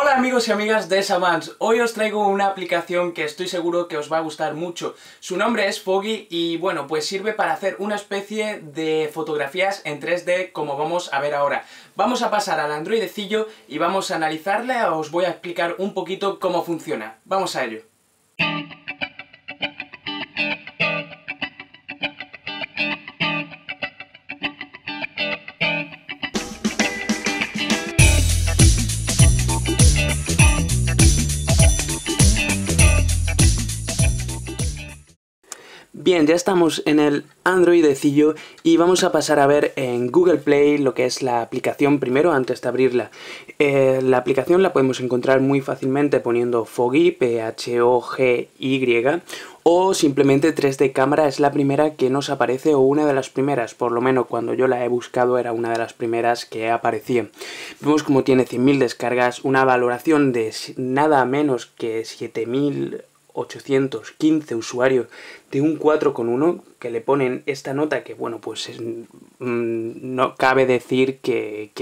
Hola amigos y amigas de Samans, hoy os traigo una aplicación que estoy seguro que os va a gustar mucho. Su nombre es Foggy y bueno, pues sirve para hacer una especie de fotografías en 3D como vamos a ver ahora. Vamos a pasar al androidecillo y vamos a analizarla, os voy a explicar un poquito cómo funciona. Vamos a ello. Bien, ya estamos en el Androidecillo y vamos a pasar a ver en Google Play lo que es la aplicación primero antes de abrirla. Eh, la aplicación la podemos encontrar muy fácilmente poniendo Foggy, P-H-O-G-Y o simplemente 3D cámara es la primera que nos aparece o una de las primeras, por lo menos cuando yo la he buscado era una de las primeras que aparecía. Vemos como tiene 100.000 descargas, una valoración de nada menos que 7.000 815 usuarios de un 4,1 que le ponen esta nota que, bueno, pues mm, no cabe decir que,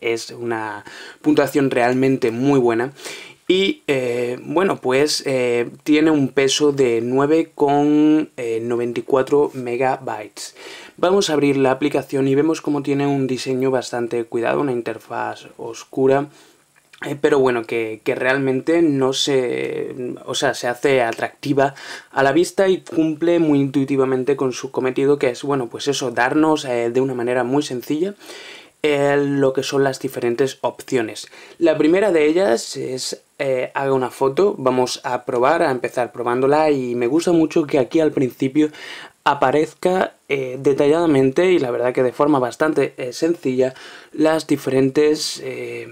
es una puntuación realmente muy buena. Y eh, bueno, pues eh, tiene un peso de 9,94 megabytes. Vamos a abrir la aplicación y vemos como tiene un diseño bastante cuidado, una interfaz oscura eh, pero bueno, que, realmente no se, o sea, se hace atractiva a la vista y cumple muy intuitivamente con su cometido que es, bueno, pues eso, darnos eh, de una manera muy sencilla eh, lo que son las diferentes opciones. La primera de ellas es haga una foto, vamos a probar, a empezar probándola y me gusta mucho que aquí al principio aparezca eh, detalladamente y la verdad que de forma bastante eh, sencilla las diferentes eh,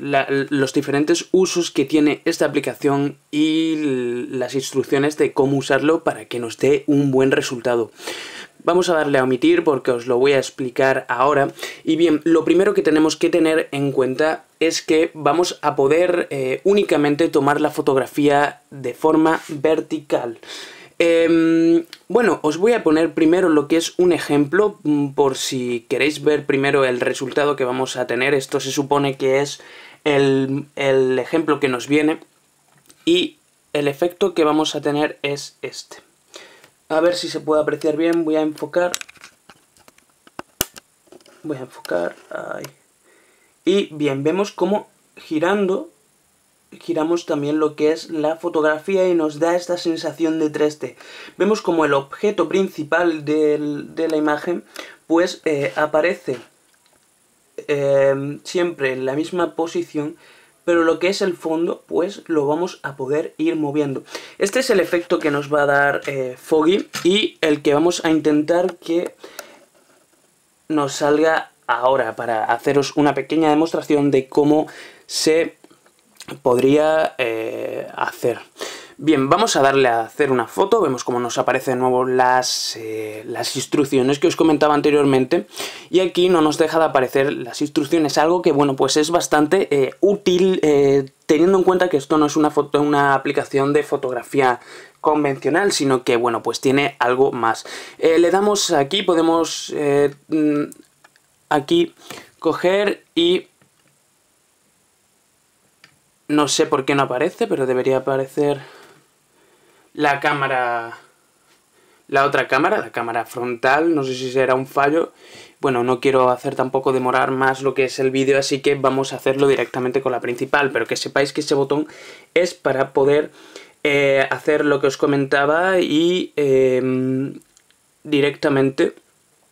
los diferentes usos que tiene esta aplicación y las instrucciones de cómo usarlo para que nos dé un buen resultado. Vamos a darle a omitir porque os lo voy a explicar ahora. Y bien, lo primero que tenemos que tener en cuenta es que vamos a poder únicamente tomar la fotografía de forma vertical. Em, bueno, os voy a poner primero lo que es un ejemplo, mm, por si queréis ver primero el resultado que vamos a tener. Esto se supone que es el, el ejemplo que nos viene y el efecto que vamos a tener es este. A ver si se puede apreciar bien, voy a enfocar. Voy a enfocar, ahí. Y bien, vemos cómo girando giramos también lo que es la fotografía y nos da esta sensación de 3D. Vemos como el objeto principal de la imagen pues eh, aparece eh, siempre en la misma posición pero lo que es el fondo pues lo vamos a poder ir moviendo. Este es el efecto que nos va a dar eh, Foggy y el que vamos a intentar que nos salga ahora para haceros una pequeña demostración de cómo se podría eh, hacer. Bien, vamos a darle a hacer una foto, vemos cómo nos aparecen de nuevo las, eh, las instrucciones que os comentaba anteriormente y aquí no nos deja de aparecer las instrucciones, algo que bueno pues es bastante eh, útil teniendo en cuenta que esto no es una, foto, una aplicación de fotografía convencional, sino que bueno pues tiene algo más. le damos aquí, podemos mm, aquí coger y no sé por qué no aparece, pero debería aparecer la cámara... La otra cámara, la cámara frontal, no sé si será un fallo. Bueno, no quiero hacer tampoco demorar más lo que es el vídeo, así que vamos a hacerlo directamente con la principal. Pero que sepáis que ese botón es para poder eh, hacer lo que os comentaba y em, directamente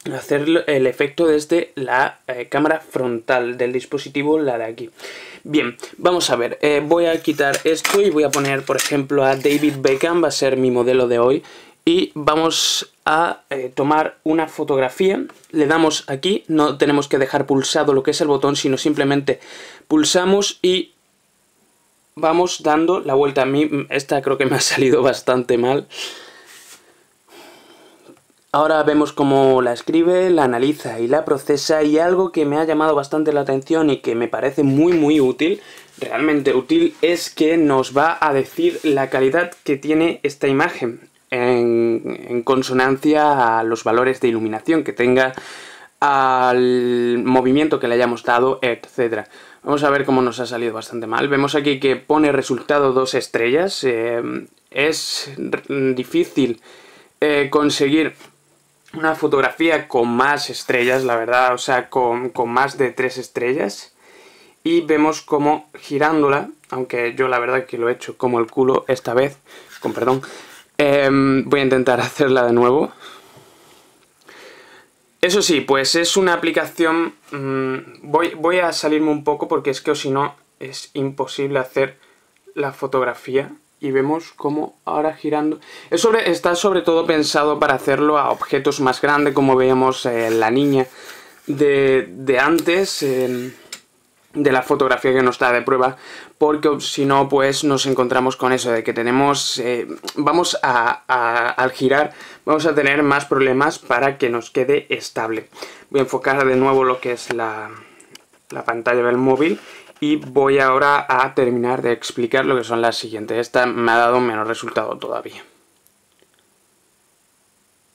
hacer el efecto desde la eh, cámara frontal del dispositivo, la de aquí. Bien, vamos a ver, eh, voy a quitar esto y voy a poner, por ejemplo, a David Beckham, va a ser mi modelo de hoy. Y vamos a eh, tomar una fotografía, le damos aquí, no tenemos que dejar pulsado lo que es el botón, sino simplemente pulsamos y vamos dando la vuelta. A mí esta creo que me ha salido bastante mal. Ahora vemos cómo la escribe, la analiza y la procesa y algo que me ha llamado bastante la atención y que me parece muy muy útil, realmente útil, es que nos va a decir la calidad que tiene esta imagen en, consonancia a los valores de iluminación que tenga al movimiento que le hayamos dado, etc. Vamos a ver cómo nos ha salido bastante mal. Vemos aquí que pone resultado dos estrellas. Eh, es difícil eh, conseguir una fotografía con más estrellas, la verdad, o sea, con, más de tres estrellas. Y vemos como girándola, aunque yo la verdad que lo he hecho como el culo esta vez, con perdón, em, voy a intentar hacerla de nuevo. Eso sí, pues es una aplicación... Mm, voy, voy a salirme un poco porque es que o si no es imposible hacer la fotografía. Y vemos cómo ahora girando... Es sobre, está sobre todo pensado para hacerlo a objetos más grandes, como veíamos eh, la niña de, de antes de la fotografía que nos da de prueba, porque si no, pues nos encontramos con eso de que tenemos, eh, vamos a, al girar, vamos a tener más problemas para que nos quede estable. Voy a enfocar de nuevo lo que es la, la pantalla del móvil y voy ahora a terminar de explicar lo que son las siguientes. Esta me ha dado menos resultado todavía.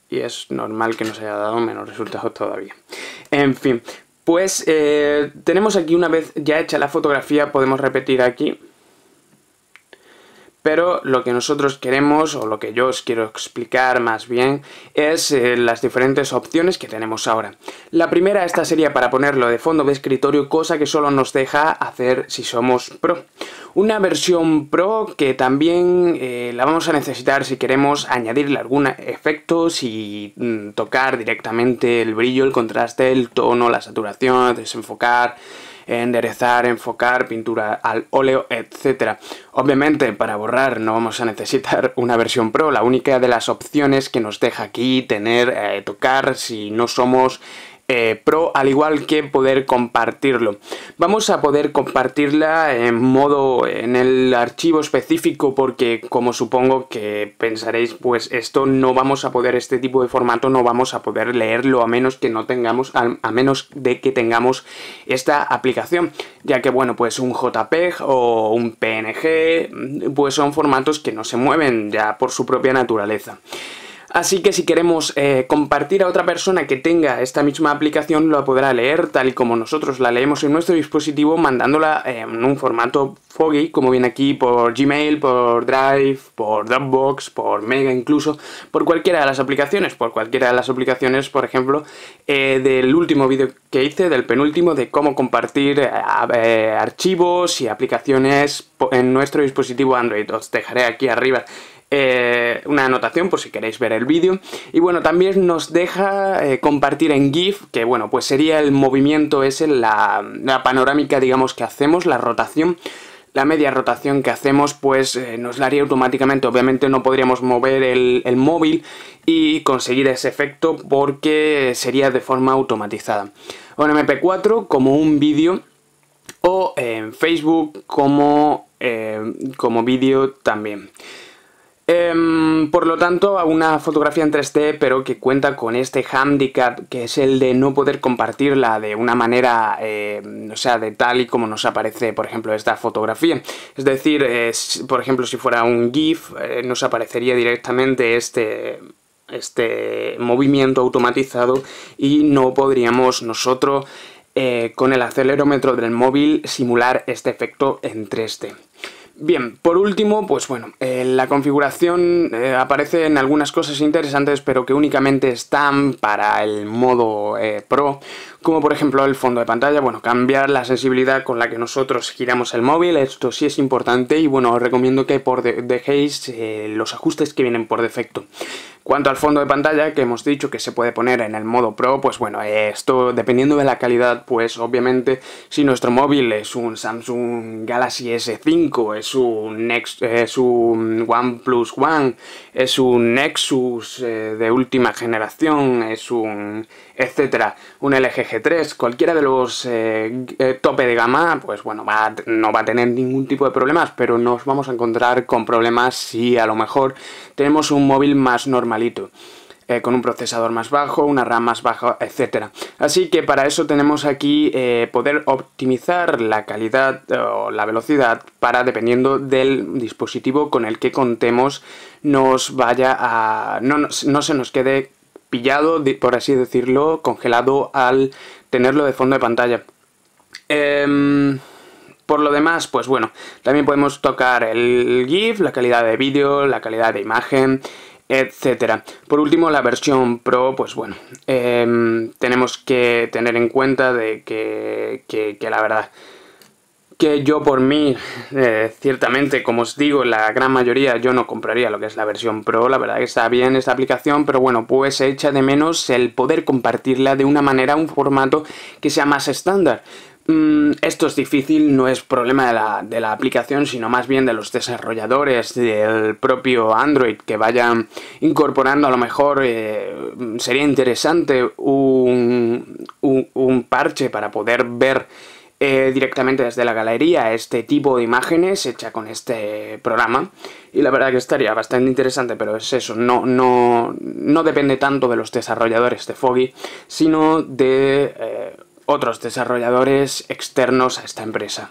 Y es normal que nos haya dado menos resultado todavía. En fin, pues eh, tenemos aquí una vez ya hecha la fotografía, podemos repetir aquí. Pero lo que nosotros queremos, o lo que yo os quiero explicar más bien, es eh, las diferentes opciones que tenemos ahora. La primera, esta sería para ponerlo de fondo de escritorio, cosa que solo nos deja hacer si somos pro. Una versión Pro que también eh, la vamos a necesitar si queremos añadirle algún efecto, si mm, tocar directamente el brillo, el contraste, el tono, la saturación, desenfocar, enderezar, enfocar, pintura al óleo, etc. Obviamente para borrar no vamos a necesitar una versión Pro, la única de las opciones que nos deja aquí tener, eh, tocar si no somos eh, Pro, al igual que poder compartirlo. Vamos a poder compartirla en modo, en el archivo específico, porque como supongo que pensaréis, pues esto no vamos a poder, este tipo de formato no vamos a poder leerlo a menos que no tengamos, a, menos de que tengamos esta aplicación, ya que bueno, pues un JPEG o un PNG, pues son formatos que no se mueven ya por su propia naturaleza. Así que si queremos eh, compartir a otra persona que tenga esta misma aplicación, lo podrá leer tal y como nosotros la leemos en nuestro dispositivo, mandándola en un formato Foggy, como viene aquí por Gmail, por Drive, por Dropbox, por Mega incluso, por cualquiera de las aplicaciones, por cualquiera de las aplicaciones, por ejemplo, eh, del último vídeo que hice, del penúltimo, de cómo compartir eh, archivos y aplicaciones en nuestro dispositivo Android. Os dejaré aquí arriba eh, una anotación por si queréis ver el vídeo. Y bueno, también nos deja eh, compartir en GIF, que bueno, pues sería el movimiento ese, la, la panorámica, digamos, que hacemos, la rotación la media rotación que hacemos pues eh, nos la haría automáticamente. Obviamente no podríamos mover el, el, móvil y conseguir ese efecto porque sería de forma automatizada. O en MP4 como un vídeo o en Facebook como, como vídeo también. Em, por lo tanto, una fotografía en 3D, pero que cuenta con este handicap, que es el de no poder compartirla de una manera, eh, o sea, de tal y como nos aparece, por ejemplo, esta fotografía. Es decir, por ejemplo, si fuera un GIF, eh, nos aparecería directamente este, este movimiento automatizado y no podríamos nosotros, eh, con el acelerómetro del móvil, simular este efecto en 3D. Bien, por último, pues bueno, eh, la configuración eh, aparece en algunas cosas interesantes, pero que únicamente están para el modo eh, Pro, como por ejemplo el fondo de pantalla, bueno, cambiar la sensibilidad con la que nosotros giramos el móvil, esto sí es importante y bueno, os recomiendo que por dejéis los ajustes que vienen por defecto. Cuanto al fondo de pantalla, que hemos dicho que se puede poner en el modo Pro, pues bueno, esto dependiendo de la calidad, pues obviamente si nuestro móvil es un Samsung Galaxy S5, es un, Next, es un OnePlus One, es un Nexus eh, de última generación, es un etcétera, un LG G3, cualquiera de los eh, eh, tope de gama, pues bueno, no va a tener ningún tipo de problemas, pero nos vamos a encontrar con problemas si a lo mejor tenemos un móvil más normal eh, con un procesador más bajo, una RAM más baja, etc. Así que para eso tenemos aquí eh, poder optimizar la calidad o la velocidad para, dependiendo del dispositivo con el que contemos, nos vaya a... no, se nos quede pillado, por así decirlo, congelado al tenerlo de fondo de pantalla. Em, por lo demás, pues bueno, también podemos tocar el GIF, la calidad de vídeo, la calidad de imagen, etcétera. Por último, la versión Pro, pues bueno, em, tenemos que tener en cuenta de que, que, la verdad que yo por mí, eh, ciertamente, como os digo, la gran mayoría yo no compraría lo que es la versión Pro, la verdad que está bien esta aplicación, pero bueno, pues echa de menos el poder compartirla de una manera, un formato que sea más estándar. Mm, esto es difícil, no es problema de la, aplicación, sino más bien de los desarrolladores del propio Android que vayan incorporando a lo mejor, eh, sería interesante un, parche para poder ver eh, directamente desde la galería este tipo de imágenes hecha con este programa. Y la verdad que estaría bastante interesante pero es eso, no, no, no depende tanto de los desarrolladores de Foggy sino de... Eh, otros desarrolladores externos a esta empresa.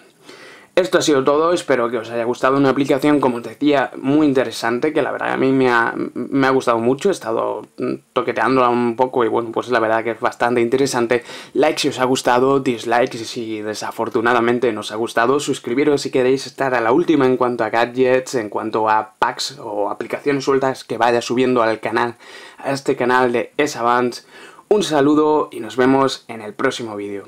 Esto ha sido todo, espero que os haya gustado una aplicación, como os decía, muy interesante, que la verdad a mí me ha, me ha gustado mucho, he estado toqueteándola un poco y bueno, pues la verdad que es bastante interesante. Like si os ha gustado, dislikes si desafortunadamente no os ha gustado, suscribiros si queréis estar a la última en cuanto a gadgets, en cuanto a packs o aplicaciones sueltas que vaya subiendo al canal, a este canal de S-Avance. Un saludo y nos vemos en el próximo vídeo.